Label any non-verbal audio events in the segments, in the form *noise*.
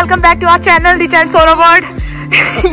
Welcome back to our channel Richa and Saurabh world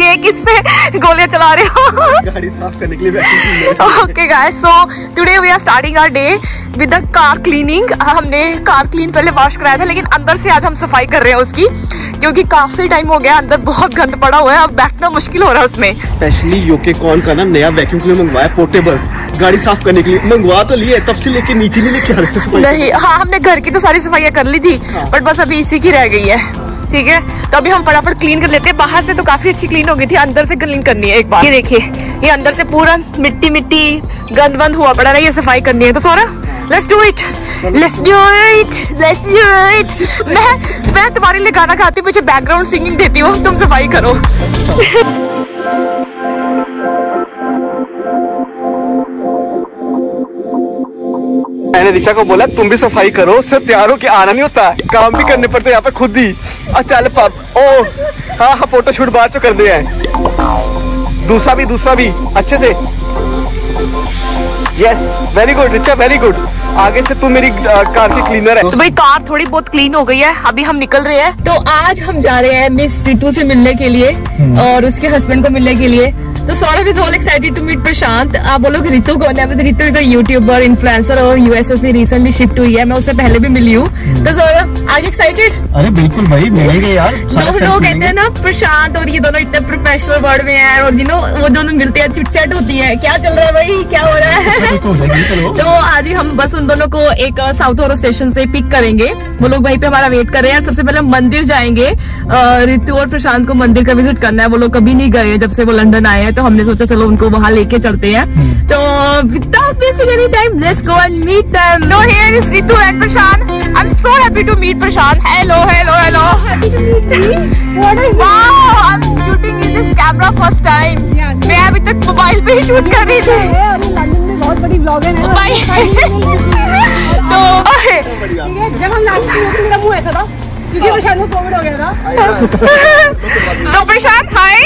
ये किस पे गोलियाँ चला रहे हो? गाड़ी साफ़ करने के लिए okay guys so today we are starting our day with the car cleaning हमने कार क्लीन पहले वॉश कराया था लेकिन अंदर से आज हम सफ़ाई कर रहे हैं उसकी क्योंकि काफ़ी टाइम हो गया अंदर बहुत गंद पड़ा हुआ है अब बैठना मुश्किल हो रहा है उसमें। स्पेशली यूके कॉन का ना नया वैक्यूम क्लीनर मंगवाया पोर्टेबल गाड़ी साफ़ करने के लिए। मंगवा तो लिए तब से लेके नीचे नहीं लेके नहीं हाँ हमने घर की तो सारी सफाइयाँ कर ली थी बट बस अभी इसी की रह गई है। ठीक है? तो अभी हम फटाफट क्लीन कर लेते हैं। बाहर से तो काफ़ी अच्छी क्लीन हो गई थी, अंदर से क्लीन करनी है एक बार। ये देखिए, ये अंदर से पूरा मिट्टी मिट्टी गंद वंद हुआ पड़ा रहा है, ये सफ़ाई करनी है। तो Saurabh let's do it let's do it let's do it मैं मैं तुम्हारे लिए गाना गाती हूँ, मुझे बैकग्राउंड सिंगिंग देती हूँ, तुम सफ़ाई करो। मैंने रिचा को बोला, तुम भी सफ़ाई करो, सिर्फ़ तैयार हो के आना नहीं होता, काम भी करने पड़ते यहाँ पे खुद ही। और चल पाप ओ हाँ हाँ फ़ोटो शूट बाद चो कर दे हैं। दूसरा भी दूसरा भी। अच्छे से। Yes very good Richa very good आगे से तू मेरी कार की क्लीनर है। तो भाई कार थोड़ी बहुत क्लीन हो गई है। अभी हम निकल रहे हैं। तो आज हम जा रहे हैं मिस रितु से मिलने के लिए और उसके हस्बैंड को मिलने के लिए। तो Saurabh is all excited to meet Prashant आप बोलो कि रितु कौन है? Ritu is a YouTuber influencer और यूएसए से रिसेंटली शिफ्ट हुई है। मैं उससे पहले भी मिली हूँ। तो सौरभ आर यू एक्साइटेड अरे बिल्कुल भाई मिलेंगे यार। लोग लोग कहते हैं ना प्रशांत और ये दोनों इतने प्रोफेशनल वर्ड में है और यू नो वो दोनों मिलते हैं चिट चैट होती है। क्या चल रहा है भाई? क्या हो रहा है? तो हो जाएगी चलो तो आज ही हम बस उन दोनों को एक साउथ और स्टेशन से पिक करेंगे। वो लोग वहीं पे हमारा वेट कर रहे हैं। सबसे पहले हम मंदिर जाएँगे। अ, रितु और प्रशांत को मंदिर का विज़िट करना है। वो लोग कभी नहीं गए जब से वो लंदन आए हैं। तो हमने सोचा चलो उनको वहाँ लेके चलते हैं। तो without missing any time let's go and meet them no here is Ritu and Prashant I am so happy to meet Prashant hello hello hello happy to meet you what is wow I am shooting in this camera first time मैं अभी तक mobile पे ही shoot कर रही थी। London में बहुत बड़ी ब्लॉगर है *laughs* तो जब हम लास्ट में मेरा मुँह ऐसा था क्योंकि प्रशांत को कोविड हो गया था। *laughs* तो प्रशांत हाय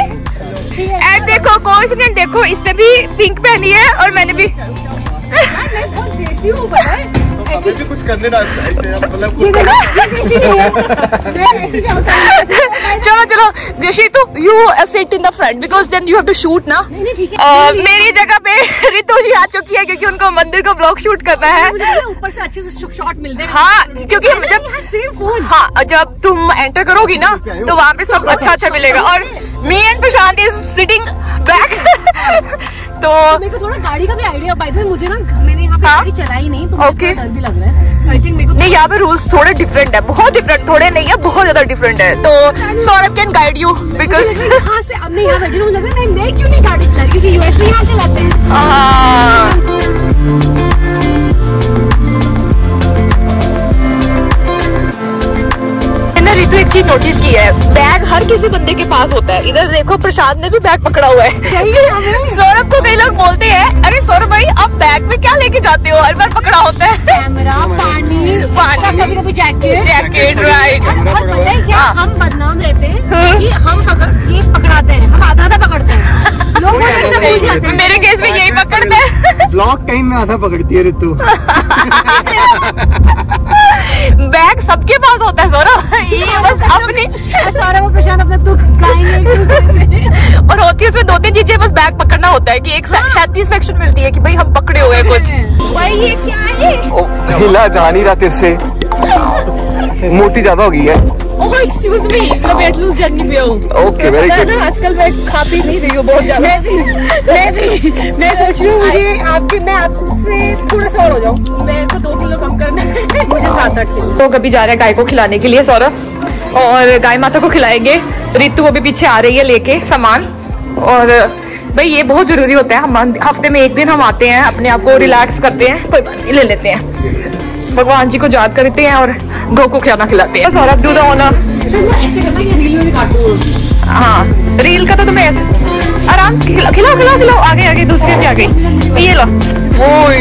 एंड देखो कोइंसिडेंट देखो इसने भी पिंक पहनी है और मैंने भी *laughs* हमें भी कुछ करने ना मतलब है। है चलो चलो Ritu you sit in the front because then you have to shoot ना। है। मेरी जगह पे *laughs* रितु जी आ चुकी है क्योंकि उनको मंदिर का ब्लॉग शूट करना है। ऊपर से अच्छे से शॉट मिलते हैं। हाँ क्योंकि हम जब सेम फ़ोन हाँ जब तुम एंटर करोगी ना तो वहाँ पे सब अच्छा अच्छा मिलेगा। और me and Prashant is sitting back तो मेरे को थोड़ा गाड़ी का भी आइडिया बाय द वे मुझे ना मैंने यहाँ पे हाँ? गाड़ी चलाई नहीं तो Okay. डर भी लग रहा है आई थिंक मेरे को नहीं यहाँ पे रूल्स थोड़े डिफरेंट है बहुत डिफरेंट थोड़े नहीं है बहुत ज़्यादा डिफरेंट है तो Saurabh can guide you because यहाँ से अब मैं यहाँ बैठी हूँ लग रहा है मैं मैं क्यों नहीं किसी बंदे के पास होता है। इधर देखो प्रसाद ने भी बैग पकड़ा हुआ है। सौरभ को कई लोग बोलते हैं अरे सौरभ भाई आप बैग में क्या लेके जाते हो? हर बार पकड़ा होता है। कैमरा पानी पानी। कभी कभी जैकेट। जैकेट राइट और पता है क्या हाँ। हम बदनाम रहते हैं कि हम पकड़ ये पकड़ाते हैं हम आधा आधा पकड़ते हैं। लोग *laughs* हैं हैं। मेरे केस में यही पकड़ते हैं। ब्लॉग कहीं में आधा पकड़ती है ऋतु। *laughs* बैग सबके पास होता है सौरभ ये बस अपनी सारा वो प्रशांत अपना दुख गाएँगे एक दूसरे से। और होती है उसमें दो तीन चीज़ें बस बैग पकड़ना होता है कि एक सेटिस्फेक्शन मिलती है कि भाई हम पकड़े हुए कुछ। *laughs* भाई ये क्या है? ओ, हिला जा नहीं रहा तेरे से। मोटी ज़्यादा हो गई है। ओह एक्सक्यूज मी मैं वेट लूज जर्नी पे हूँ। ओके वेरी गुड आजकल मैं खा पी नहीं रही हूँ बहुत ज़्यादा। मैं भी मैं भी मैं सोच रही हूँ मुझे आपके मैं आपसे थोड़ा सा और हो जाऊँ। मेरे को दो किलो कम करना है। मुझे सात आठ किलो। तो कभी जा रहे हैं गाय को खिलाने के लिए सौरभ। और गाय माता को खिलाएँगे। रितु को भी पीछे आ रही है लेके सामान। और भाई, ये बहुत ज़रूरी होता है। हम हफ़्ते में एक दिन हम आते हैं, अपने आप को रिलैक्स करते हैं, कोई बात नहीं, ले लेते हैं। भगवान जी को याद करते हैं और गौ को खाना खिलाते हैं। सौरभ डू द हाँ रील का तो तुम्हें ऐसे आराम से खिलाओ खिलाओ खिलाओ खिलाओ। आगे आगे, दूसरे भी आगे ये लो। ओए।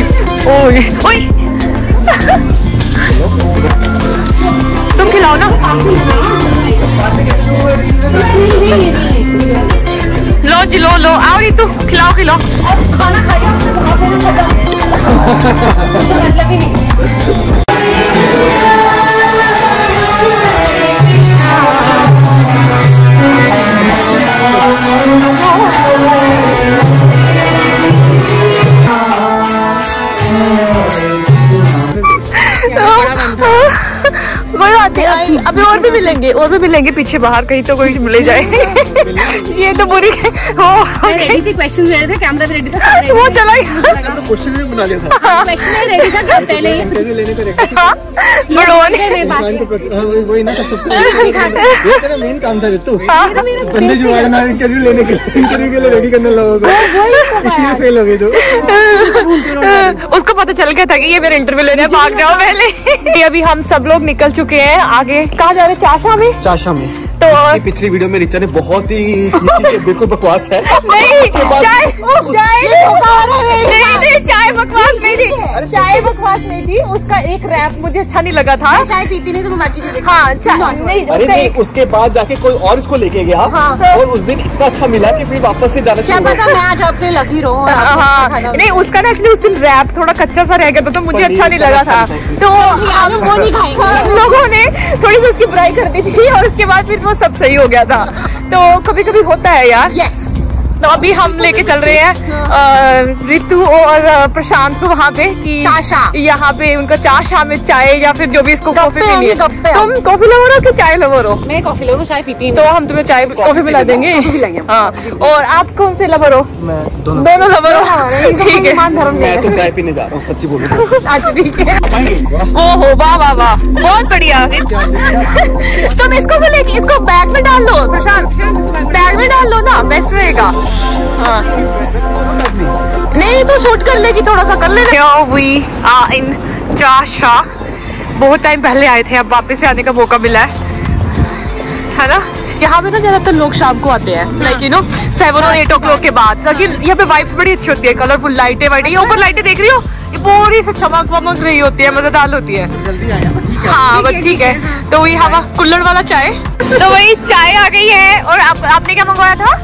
खिलाओ खिलाओ खाना खाइए *laughs* मिलेंगे और भी मिलेंगे पीछे बाहर कहीं तो कोई मिले जाए। *laughs* ये तो बुरी हो थी क्वेश्चन कैमरा भी रेडी था *laughs* वो चला तो क्वेश्चन भी बना लिया था। क्वेश्चन रेडी था पहले ही। इंटरव्यू लेने हाँ, इंसान को हाँ, वही वही ना सबसे मेन काम था ऋतु बंदे जुगाड़ना इंटरव्यू लेने के लिए इंटरव्यू के लिए रेडी करने लोगों को। इसीलिए फेल हो गई तो *laughs* उसको पता चल गया था कि ये मेरा इंटरव्यू लेने भाग जाओ पहले। अभी हम सब लोग निकल चुके हैं आगे। कहाँ जा रहे हैं चाशा में चाशा में तो ये पिछली वीडियो में रिचा ने बहुत ही बिल्कुल बकवास है। नहीं उसके बाद- चाय चाय नहीं नहीं चाय बकवास नहीं थी। चाय बकवास नहीं थी उसका एक रैप मुझे अच्छा नहीं लगा था। चाय पीती नहीं तो मैं बाकी चीज़ें हाँ चाय नहीं अरे नहीं। उसके बाद जाके कोई और इसको लेके गया हाँ। और उस दिन इतना अच्छा मिला कि फिर वापस से जाना क्या पता मैं आज आपसे लगी रहूँ हाँ हाँ। नहीं उसका ना एक्चुअली उस दिन रैप थोड़ा कच्चा सा रह गया था तो मुझे अच्छा नहीं लगा अच्छा था। तो हम वो नहीं खाएँगे। हम लोगों ने थोड़ी सी उसकी बुराई कर दी थी और उसके बाद फिर सब सही हो गया था तो कभी कभी होता है यार Yes. तो अभी हम लेके चल रहे हैं रितु और प्रशांत को वहाँ पे कि चाशा। यहाँ पे उनका चाशा में चाय या फिर जो भी इसको कॉफ़ी है। तुम कॉफ़ी लवर हो कि चाय लवर हो? मैं कॉफ़ी ले चाय पीती हूँ। तो हम तुम्हें चाय कॉफ़ी पिला देंगे। हाँ और आप कौन से लवर हो? मैं दोनों। दोनों लवर हो? ठीक है। ईमान धर्म तो चाय पीने जा रहा हूँ सच्ची बोलूँ तो। अच्छा ठीक है ओहो वाह वाह वाह बहुत बढ़िया। तुम इसको भी लेके इसको बैग में डाल लो प्रशांत। बैग में डाल लो ना बेस्ट रहेगा। हाँ। नहीं तो शूट कर लेगी थोड़ा सा कर लेना। वी आर इन चाशा बहुत टाइम पहले आए थे अब वापस से आने का मौका मिला है। है ना? यहाँ पे ना ज़्यादातर लोग शाम को आते हैं। लाइक यू नो सेवन और एट ओ क्लॉक के बाद। ताकि यहाँ पे वाइब्स बड़ी अच्छी होती है कलरफुल लाइटें वाइटें ये ऊपर लाइटें देख रही हो? ये पूरी से चमक वमक रही होती है मज़ेदार होती है। हाँ। बस ठीक है। तो वही हवा कुल्लड़ वाला चाय। *laughs* तो वही चाय आ गई है और आप, आपने क्या मंगवाया था?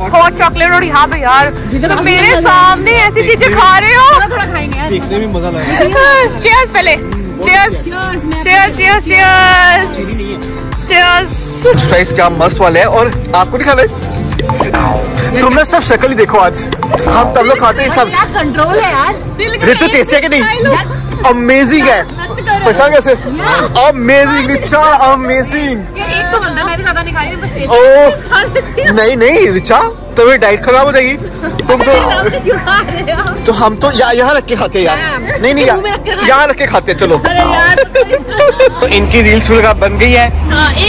हॉट चॉकलेट और यहाँ पे यार तो मेरे सामने ऐसी चीज़ें खा रहे हो। थोड़ा खाएँगे देखने में मज़ा लग रहा *laughs* है पहले cheers cheers cheers cheers cheers fries क्या मस्त वाले हैं और आपको नहीं खाना तुमने सब शक्ल ही देखो आज। हम तब लोग खाते हैं सब। कंट्रोल है यार। ऋतु टेस्ट है कि नहीं? अमेजिंग है। पैसा कैसे? अमेजिंग अमेजिंग तो बंदा मैं भी ज़्यादा नहीं खाई बस टेस्ट ओ नहीं नहीं रिचा तुम्हें डाइट खराब हो जाएगी। तुम तो हो? तो हम तो यहाँ यहाँ रख के खाते हैं यार। नहीं नहीं यार यहाँ रख के खाते हैं चलो। *laughs* तो इनकी रील्स वगैरह बन गई है।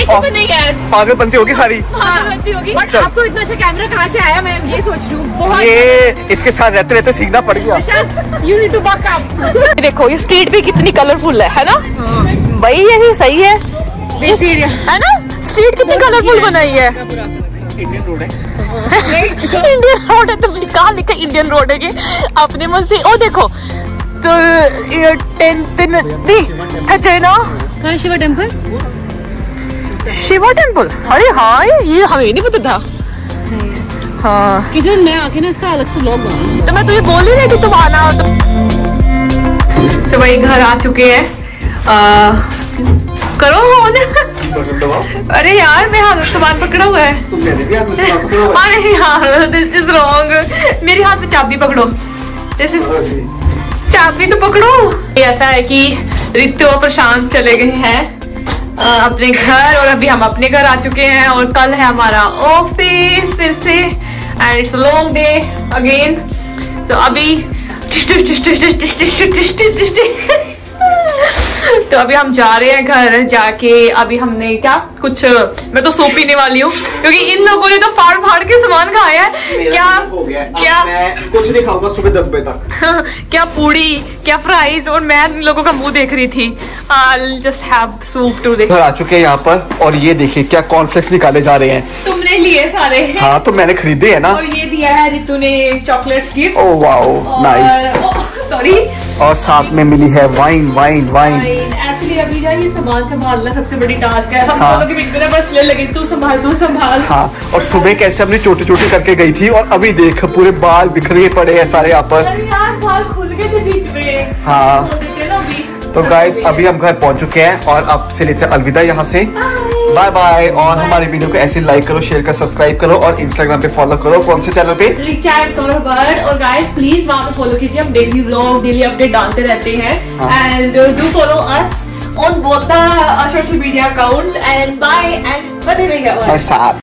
पागल तो पागलपंती होगी सारी। होगी। आपको इतना अच्छा कैमरा कहाँ से आया? मैं ये सोच रही ये इसके साथ रहते रहते सीखना पड़ गया। You need to buck up देखो ये स्ट्रीट भी कितनी कलरफुल है है ना? भाई ये सही है। है ना? स्ट्रीट कितनी कलरफुल बनाई है? इंडियन रोड है। इंडियन रोड है तुमने कहा लिखा इंडियन रोड है ये। अपने मन से ओ देखो तो टेंथ नहीं था ना? कहाँ शिवा टेंपल शिवा टेंपल अरे हाँ ये हमें नहीं पता था। हाँ। किसी दिन मैं आके ना इसका अलग से ब्लॉग बनाऊँगी तो मैं तुझे बोल ही रही थी तुम आना हो तो तो भाई घर आ चुके हैं। आ, अरे यार मैं हाथ में सामान पकड़ा हुआ है। तो मैंने भी हाथ में सामान पकड़ा हुआ अरे यार दिस इज़ रॉन्ग मेरे हाथ में चाबी पकड़ो। दिस इज़ चाबी तो पकड़ो। ऐसा है कि रितु और प्रशांत चले गए हैं अपने घर और अभी हम अपने घर आ चुके हैं और कल है हमारा ऑफ़िस फिर से and it's long day again तो अभी तो अभी हम जा रहे हैं घर जाके। अभी हमने क्या? कुछ मैं तो सो पीने वाली हूँ क्योंकि इन लोगों ने तो फाड़ फाड़ के सामान खाया है। क्या हो गया है। क्या मैं कुछ नहीं खाऊँगा सुबह दस बजे तक। *laughs* क्या पूड़ी क्या फ्राइज और मैं इन लोगों का मुँह देख रही थी। जस्ट हैव सूप टू घर आ चुके हैं यहाँ पर और ये देखिए क्या कॉर्नफ्लेक्स निकाले जा रहे हैं। तुमने लिए सारे। हाँ तो मैंने खरीदे है ना। और ये दिया है रितु ने chocolate gift oh wow nice sorry और साथ में मिली है वाइन वाइन वाइन। एक्चुअली अभी ना ये सामान संभालना सबसे बड़ी टास्क है। हम हाँ। के बीच में ना बस ले लगे तू संभाल तू संभाल। हाँ और सुबह कैसे अपनी छोटी छोटी करके गई थी और अभी देख पूरे बाल बिखरे पड़े हैं सारे यहाँ पर। यार बाल खुल गए थे बीच में। हाँ। तो गाइस अभी हम घर पहुँच चुके हैं और अब से लेते अलविदा यहाँ से। बाय बाय और हमारे वीडियो को ऐसे लाइक करो शेयर करो सब्सक्राइब करो और इंस्टाग्राम पे फॉलो करो। कौन से चैनल पे? रिचार्ज सोलर बर्ड और गाइस प्लीज़ वहाँ पे फॉलो कीजिए। हम डेली व्लॉग डेली अपडेट डालते रहते हैं। And do follow us on both the social social media accounts and bye and साथ।